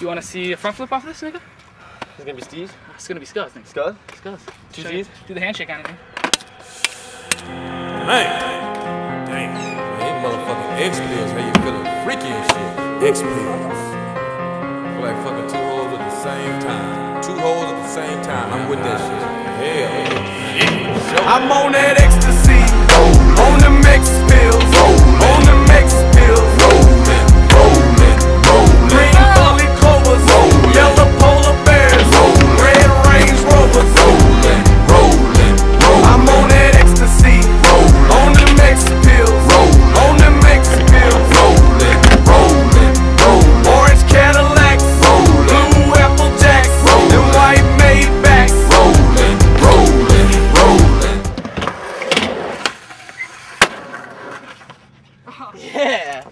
You want to see a front flip off this nigga? It's gonna be Steve. It's gonna be Scuzz, nigga. Scuzz? Scuzz. Two Show you- Do the handshake on it, man. Man. Damn. Man, these motherfucking X pills, how you feeling freaky and shit. X pills. Feel like fucking two holes at the same time. Two holes at the same time. I'm with that shit. Hell yeah. I'm on that ecstasy, Yeah.